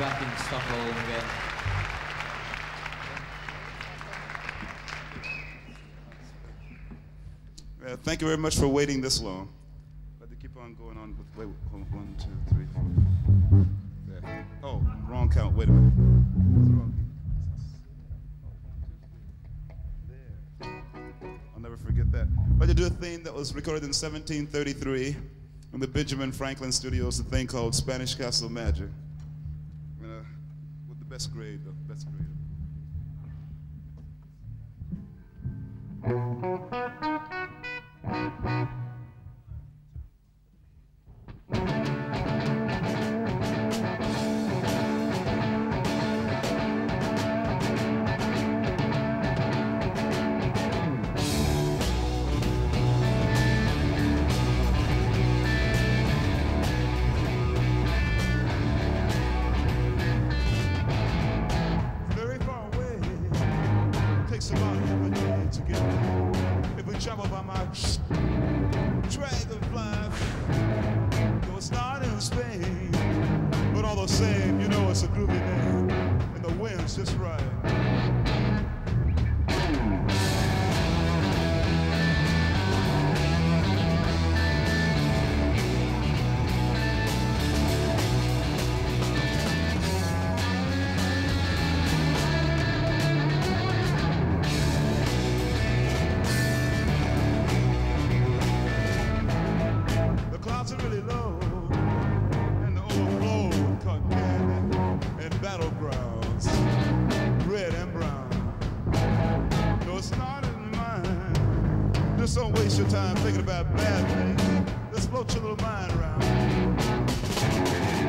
back in Stockholm again. Uh, thank you very much for waiting this long. Let me keep on going on with wait, one, two, three, four. There. Oh, wrong count. Wait a minute. I'll never forget that. But to do a thing that was recorded in 1733 in the Benjamin Franklin Studios, a thing called Spanish Castle Magic. Uh, great. best grade, Takes about half a day to. If we travel by my dragonfly, though it's not in Spain, but all the same, you know it's a groovy name, and the wind's just right. Just don't waste your time thinking about bad things. Let's float your little mind around.